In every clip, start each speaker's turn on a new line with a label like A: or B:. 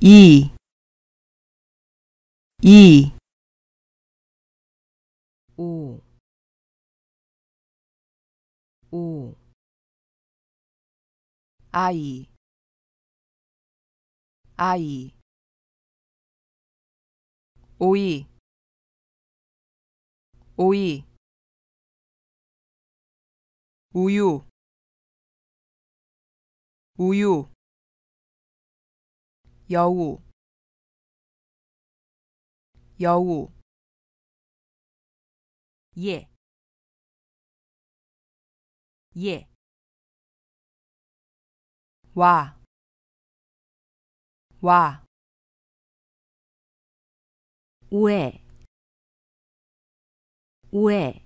A: 이, 이, 오, 오, 아이, 아이, 오이, 오이, 우유, 우유, 여우, 여우, 예, 예, 와, 와,
B: 왜, 왜,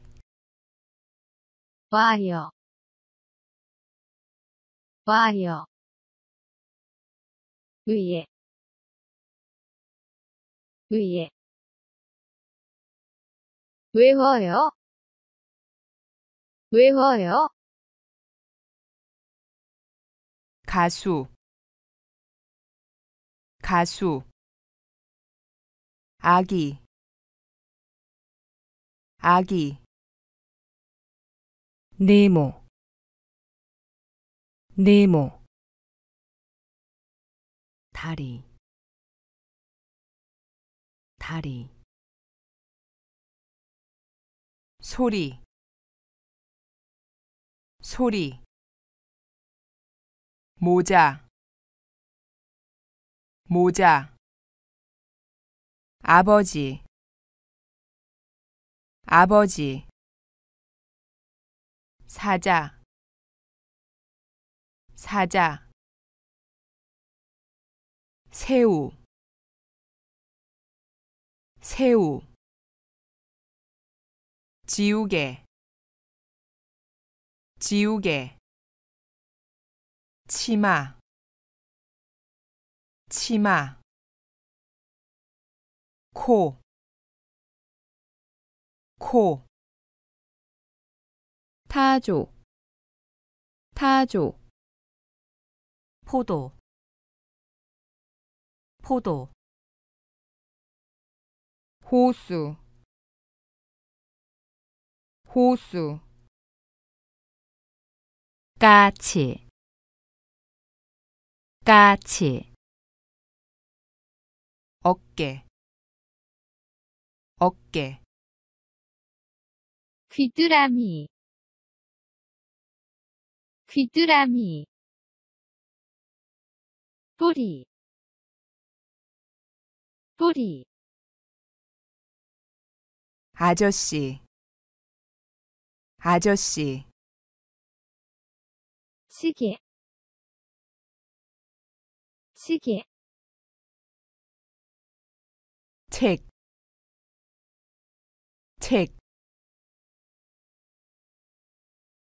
C: 와요, 와요, 위에, 위에, 외워요, 외워요,
A: 가수, 가수, 아기, 아기, 네모, 네모, 다리, 다리, 소리, 소리, 모자, 모자, 아버지, 아버지, 사자, 사자, 새우, 새우, 지우개, 지우개, 치마, 치마, 코, 코,
B: 타조, 타조,
A: 포도, 포도, 호수, 호수,
B: 까치, 까치,
A: 어깨, 어깨,
C: 귀뚜라미, 귀뚜라미, 뿌리, 뿌리,
A: 아저씨, 아저씨,
C: 시계, 시계,
A: 책, 책,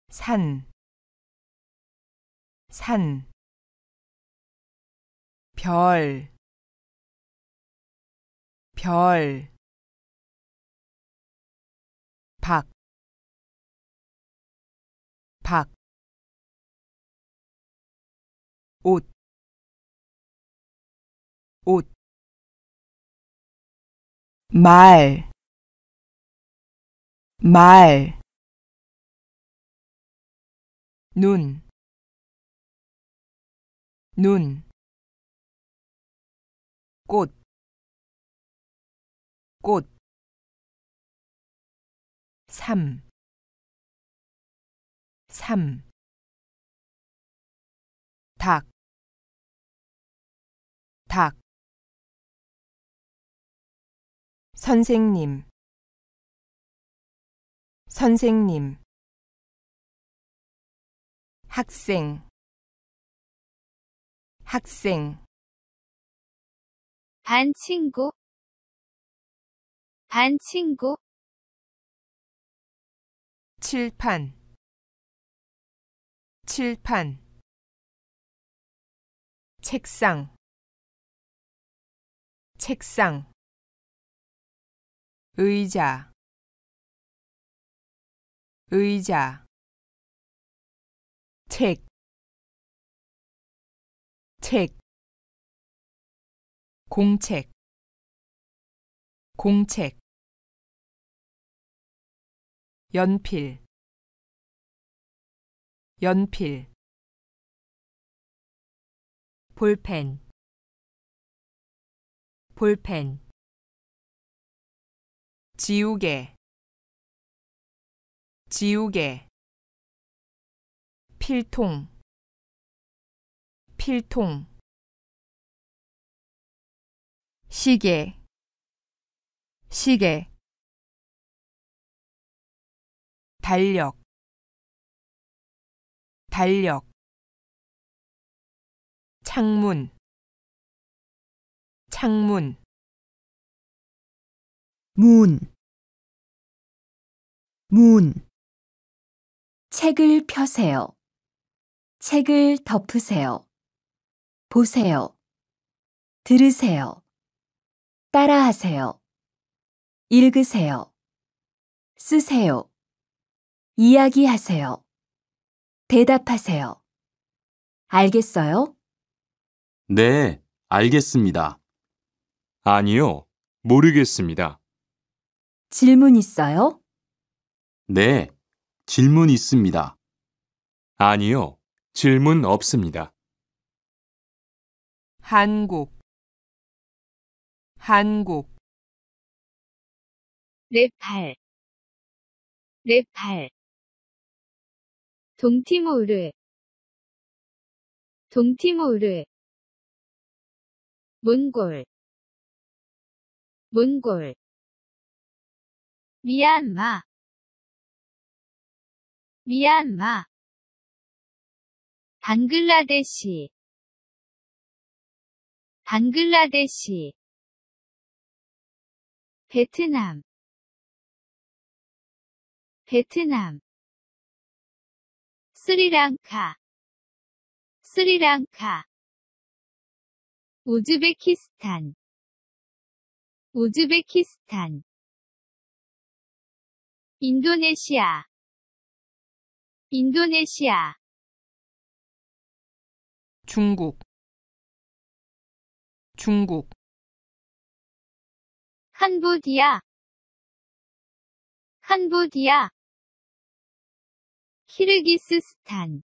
A: 산, 산, 별, 별, 박, 박, 옷, 옷, 말, 말, 눈, 눈, 꽃, 꽃, 삼, 삼, 닭, 닭, 선생님, 선생님, 학생, 학생,
C: 반 친구, 반 친구,
A: 칠판, 칠판, 책상, 책상, 의자, 의자, 책, 책, 공책. 공책 연필. 연필.
B: 볼펜. 볼펜.
A: 지우개. 지우개. 필통. 필통.
B: 시계. 시계
A: 달력 달력 창문 창문
B: 문, 문. 책을 펴세요. 책을 덮으세요. 보세요. 들으세요. 따라하세요. 읽으세요. 쓰세요. 이야기하세요. 대답하세요. 알겠어요?
D: 네, 알겠습니다.
E: 아니요, 모르겠습니다.
B: 질문 있어요?
D: 네, 질문 있습니다.
E: 아니요, 질문 없습니다.
A: 한국 한국
C: 네팔 네팔 동티모르 동티모르 몬골 몬골 미얀마 미얀마 방글라데시 방글라데시 베트남 베트남 스리랑카 스리랑카 우즈베키스탄. 우즈베키스탄. 인도네시아. 인도네시아.
A: 중국. 중국.
C: 캄보디아. 캄보디아 키르기스스탄.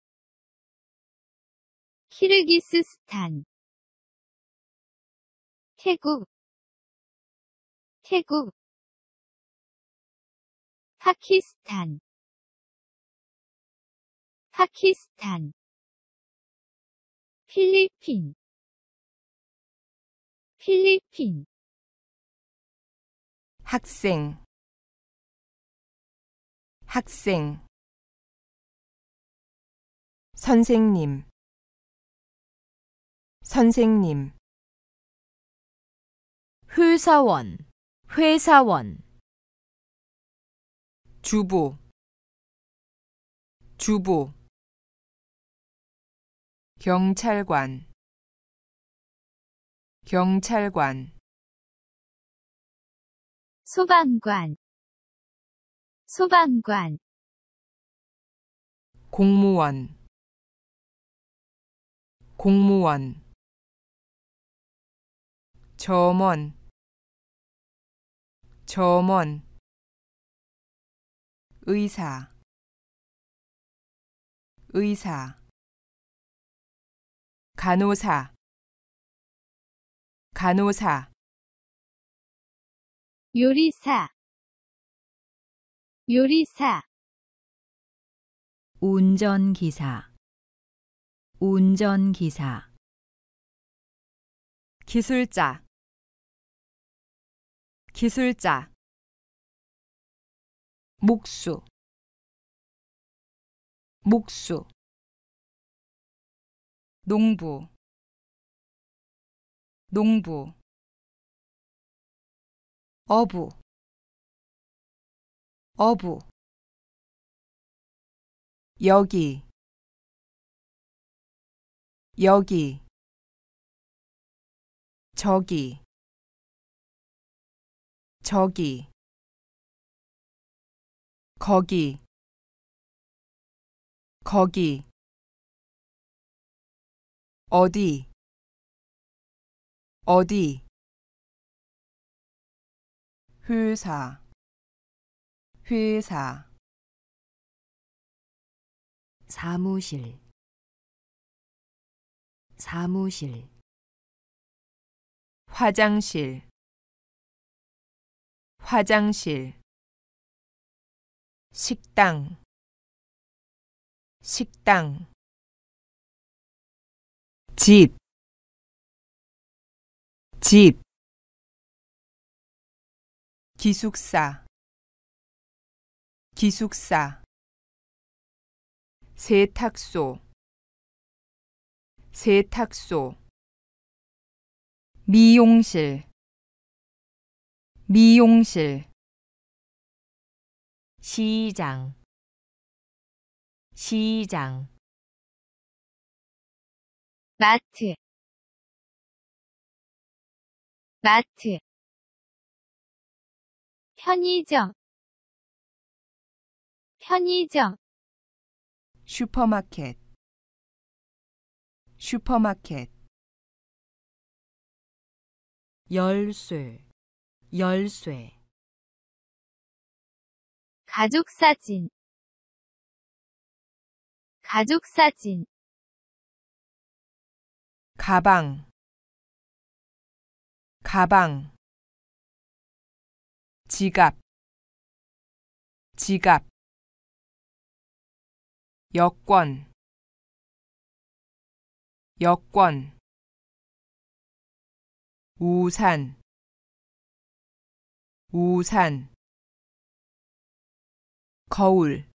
C: 키르기스스탄. 태국. 태국. 파키스탄. 파키스탄. 필리핀. 필리핀.
A: 학생. 학생 선생님. 선생님.
B: 회사원, 회사원.
A: 주부. 주부. 경찰관. 경찰관.
C: 소방관. 소방관.
A: 공무원 공무원 점원 점원 의사 의사 간호사 간호사.
C: 요리사 요리사.
B: 운전기사, 운전기사.
A: 기술자. 기술자. 목수. 목수. 농부. 농부. 어부. 어부. 여기 여기 저기 저기 거기 거기 어디 어디 회사 회사
B: 사무실 사무실
A: 화장실 화장실 식당 식당 집 집, 기숙사, 기숙사, 세탁소, 세탁소, 미용실, 미용실,
B: 시장 시장
C: 마트 마트 편의점 편의점
A: 슈퍼마켓, 슈퍼마켓,
B: 열쇠 열쇠.
C: 가족 사진. 가족 사진.
A: 가방, 가방, 지갑, 지갑, 여권, 여권, 우산, 우산, 거울,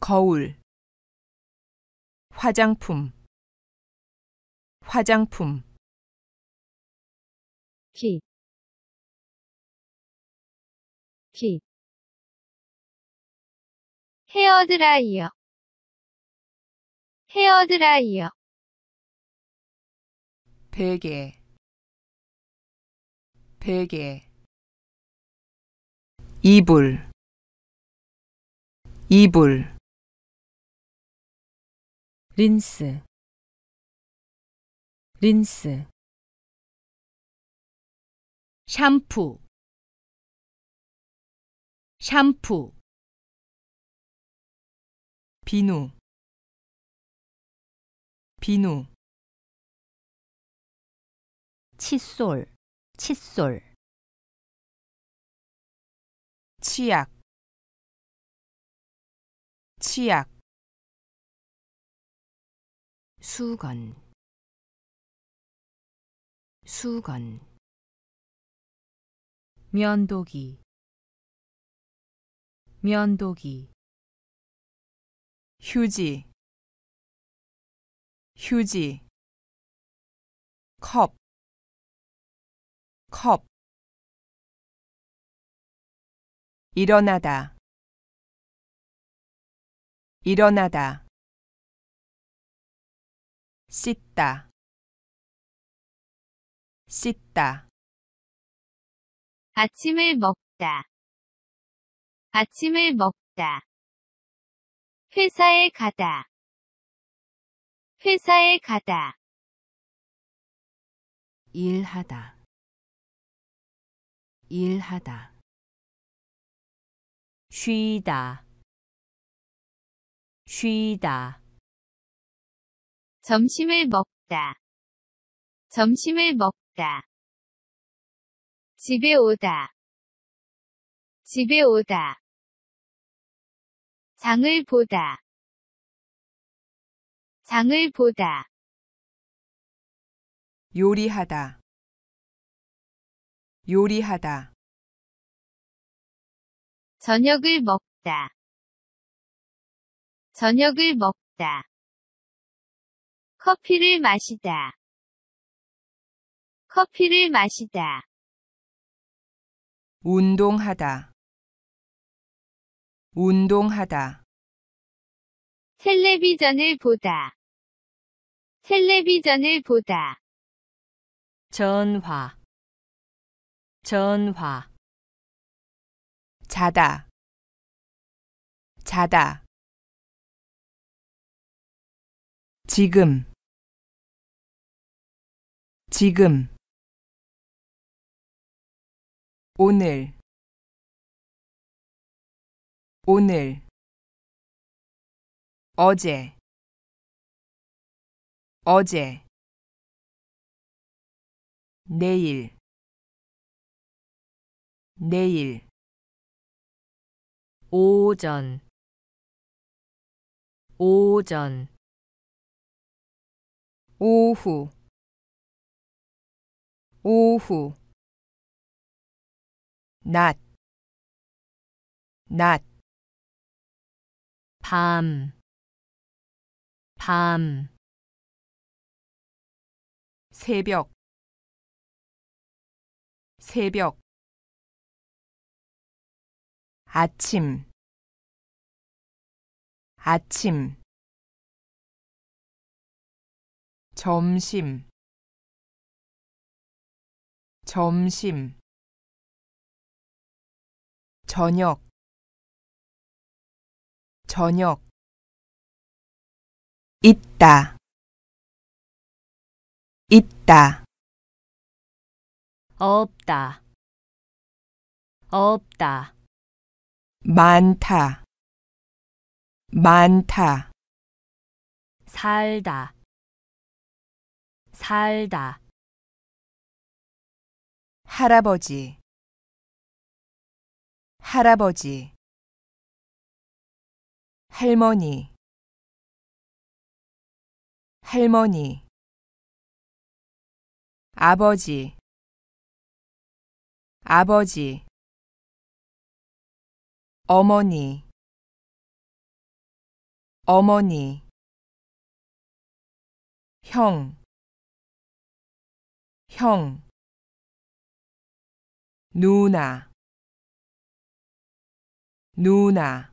A: 거울, 화장품, 화장품,
C: 기, 기. 헤어드라이어, 헤어드라이어,
A: 베개, 베개, 이불, 이불,
B: 린스. 린스. 샴푸. 샴푸.
A: 비누, 비누,
B: 칫솔 칫솔.
A: 치약, 치약,
B: 수건. 수건. 면도기. 면도기.
A: 휴지, 휴지, 컵, 컵, 일어나다, 일어나다, 씻다, 씻다,
C: 아침을 먹다, 아침을 먹다. 회사에 가다, 회사에 가다.
B: 일하다 일하다 쉬다 쉬다
C: 점심을 먹다. 점심을 먹다. 집에 오다. 집에 오다. 장을 보다. 장을 보다.
A: 요리하다, 요리하다,
C: 저녁을 먹다. 저녁을 먹다. 커피를 마시다. 커피를 마시다.
A: 운동하다, 운동하다,
C: 텔레비전을 보다. 텔레비전을 보다.
B: 전화. 전화.
A: 자다, 자다. 지금, 지금, 오늘. 오늘. 어제 어제. 내일. 내일.
B: 오전. 오전.
A: 오후. 오후. 낮, 낮,
B: 밤, 밤,
A: 새벽, 새벽, 아침, 아침, 점심, 점심, 저녁, 저녁, 있다, 있다,
B: 없다, 없다,
A: 많다, 많다,
B: 살다, 살다,
A: 할아버지, 할아버지, 할머니, 할머니, 아버지, 아버지, 어머니, 어머니, 형, 형, 누나, 누나,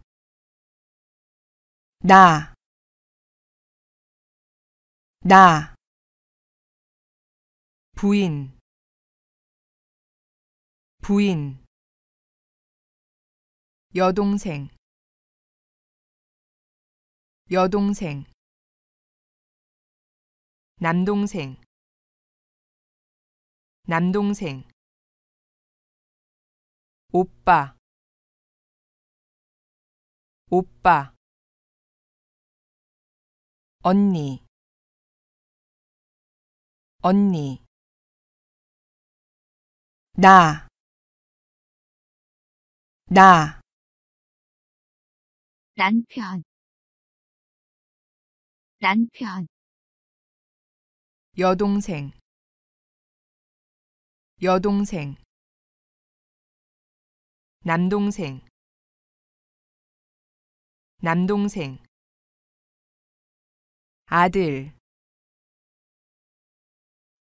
A: 나, 나, 부인, 부인, 여동생, 여동생, 남동생, 남동생, 오빠, 오빠, 언니, 언니, 나, 나,
C: 남편. 남편.
A: 여동생, 여동생, 남동생, 남동생, 아들,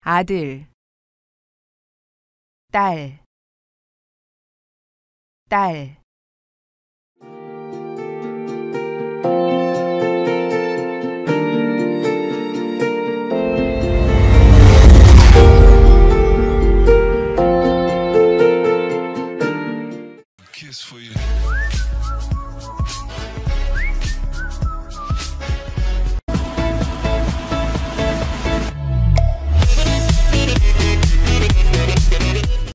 A: 아들, 딸, 딸,